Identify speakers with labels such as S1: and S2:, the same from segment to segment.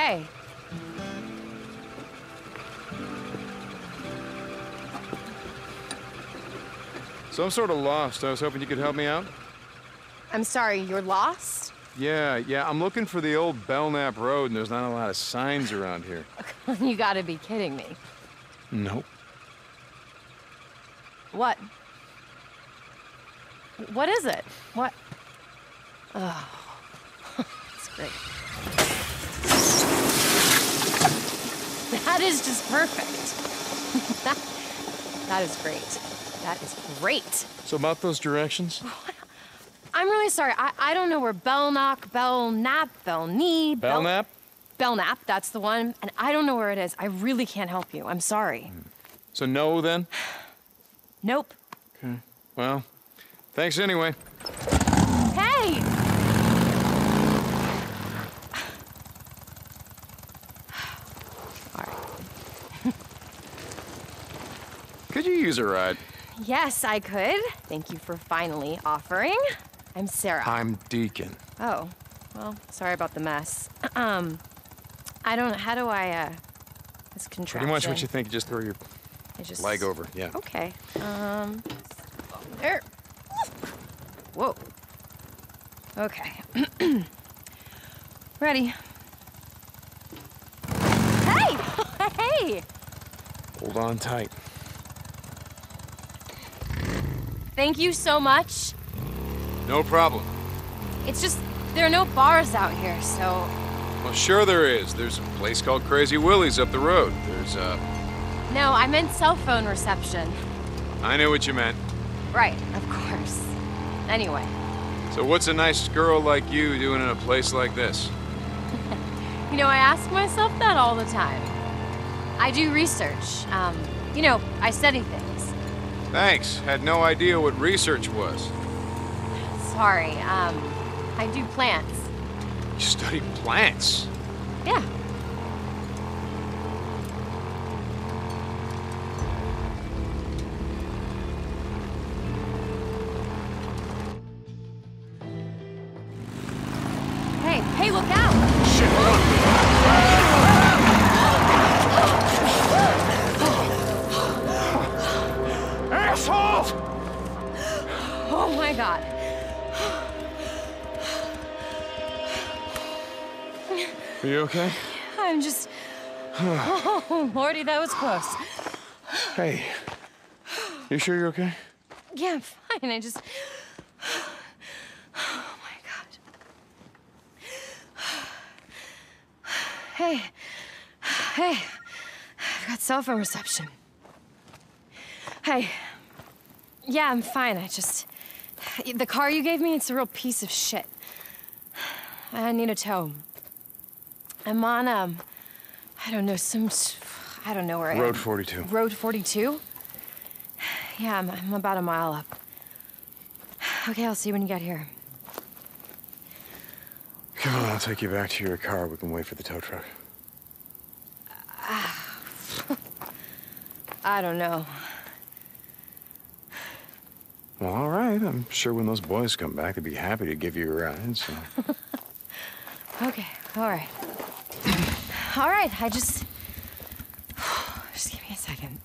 S1: Hey,
S2: Hey.
S1: so I'm sort of lost. I was hoping you could help me out.
S2: I'm sorry, you're lost?
S1: Yeah, yeah, I'm looking for the old Belknap Road, and there's not a lot of signs around here.
S2: you gotta be kidding me.
S1: Nope.
S2: What? What is it? What? Oh, that's great. That is just perfect. that, that is great. That is great.
S1: So about those directions?
S2: I'm really sorry. I, I don't know where Belknock, Belknap, Belknee, Bel-
S1: Belknap?
S2: Belknap, that's the one. And I don't know where it is. I really can't help you. I'm sorry. Hmm.
S1: So no then?
S2: Nope.
S1: Okay. Well, thanks anyway.
S2: Hey! All right.
S1: Could you use a ride?
S2: Yes, I could. Thank you for finally offering. I'm Sarah.
S1: I'm Deacon.
S2: Oh, well, sorry about the mess. Um, I don't. How do I? uh This contraption.
S1: Pretty much what you think. Just throw your
S2: just
S1: leg over. Yeah.
S2: Okay. Um. There. Whoa. Okay. Ready. Hey! hey!
S1: Hold on tight.
S2: Thank you so much.
S1: No problem.
S2: It's just there are no bars out here, so
S1: Well, sure there is. There's a place called Crazy Willie's up the road. There's, uh,
S2: no. I meant cell phone reception.
S1: I knew what you meant.
S2: Right, of course. Anyway,
S1: So what's a nice girl like you doing in a place like this?
S2: you know, I ask myself that all the time. I do research. Um, you know, I study things.
S1: Thanks. Had no idea what research was.
S2: Sorry. Um, I do plants.
S1: You study plants.
S2: Yeah. My god.
S1: Are you okay?
S2: I'm just. Oh, Lordy, that was close.
S1: Hey. You sure you're okay?
S2: Yeah, I'm fine. I just. Oh my god. Hey. Hey. I've got cell phone reception. Hey. Yeah, I'm fine. I just. The car you gave me, it's a real piece of shit. I need a tow. I'm on, um. I don't know, some. I don't know where I am.
S1: Road 42.
S2: Road 42? Yeah, I'm, I'm about a mile up. Okay, I'll see you when you get here.
S1: Come on, I'll take you back to your car. We can wait for the tow truck.
S2: I don't know.
S1: Well, all right. I'm sure when those boys come back, they'd be happy to give you a ride. So.
S2: Okay, all right. All right, I just. Just give me a second.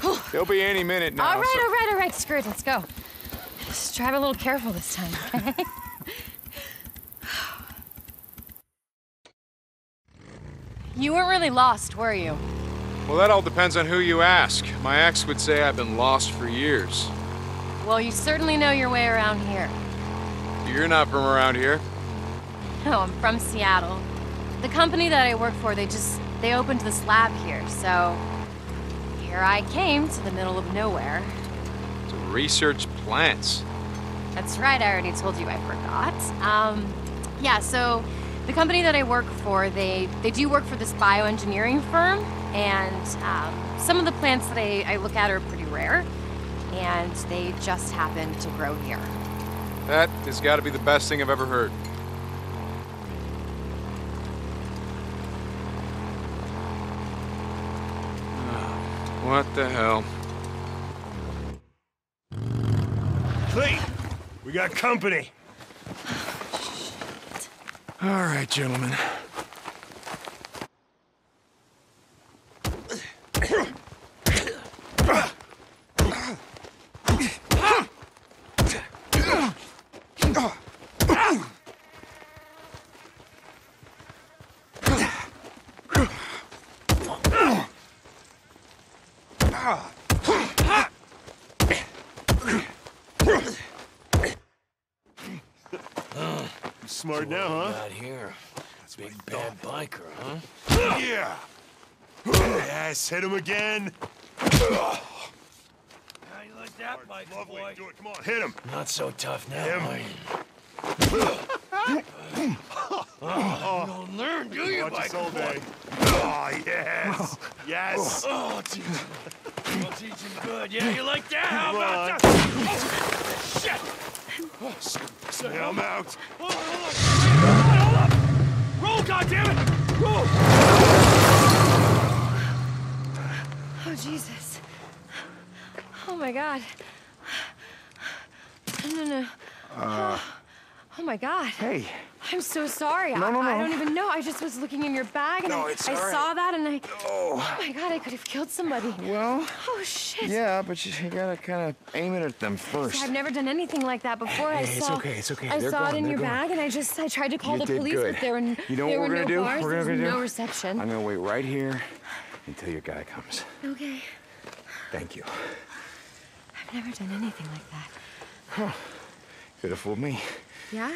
S1: He'll be any minute now.
S2: all right,
S1: so-
S2: all right, all right, screw it, let's go. Just drive a little careful this time, okay? you weren't really lost, were you?
S1: Well, that all depends on who you ask. My ex would say I've been lost for years.
S2: Well, you certainly know your way around here.
S1: You're not from around here.
S2: No, I'm from Seattle. The company that I work for, they just they opened this lab here, so here I came to the middle of nowhere.
S1: To research plants.
S2: That's right, I already told you I forgot. Um, yeah, so the company that I work for, they they do work for this bioengineering firm, and um, some of the plants that I, I look at are pretty rare, and they just happen to grow here.
S1: That has got to be the best thing I've ever heard. What the hell?
S3: Clete, we got company.
S4: All right, gentlemen.
S3: Smart now, huh?
S5: Not here. That's Big bad biker, huh?
S3: Yeah. Yes, hit him again.
S5: How you like that, bike
S3: Lovely. Do it. Come on, hit him.
S5: Not so tough now,
S3: Him.
S5: are you? oh, you don't learn, do you,
S3: Watch us
S5: bike
S3: all
S5: boy?
S3: Oh, ah, yes. Yes.
S5: Oh, I'll teach him. I'll teach him good. Yeah, you like that? How about
S3: on.
S5: that? Oh, shit!
S3: Yeah, I'm out.
S5: Hold on, hold on. Hold on. Roll, goddammit! Roll!
S2: Oh, Jesus. Oh, my God. No, no, no. oh, oh, my God.
S1: Hey,
S2: I'm so sorry.
S1: No,
S2: I,
S1: no,
S2: I
S1: no.
S2: don't even know. I just was looking in your bag and
S1: No,
S2: I,
S1: it's
S2: I
S1: right.
S2: saw that and I.
S1: Oh.
S2: Oh, my God, I could have killed somebody.
S1: well,
S2: Oh, shit.
S1: yeah, but you, you gotta kind of aim it at them first.
S2: I've never done anything like that before. I
S1: Hey, it's
S2: saw,
S1: okay, it's okay.
S2: I
S1: They're
S2: saw it
S1: gone,
S2: in
S1: they're
S2: your
S1: gone.
S2: bag, and I just I tried to call
S1: You
S2: the police,
S1: good.
S2: but there were
S1: You know
S2: there
S1: what
S2: were
S1: we're
S2: no
S1: gonna do?
S2: cars.
S1: We're
S2: there
S1: gonna
S2: was
S1: do?
S2: no reception.
S1: I'm gonna wait right here until your guy comes.
S2: Okay.
S1: Thank you.
S2: I've never done anything like that. Huh.
S1: Could have fooled me.
S2: Yeah?